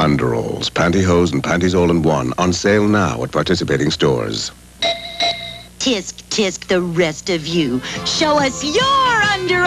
underalls, pantyhose, and panties all in one. On sale now at participating stores. Tisk, tisk, the rest of you. Show us your underalls.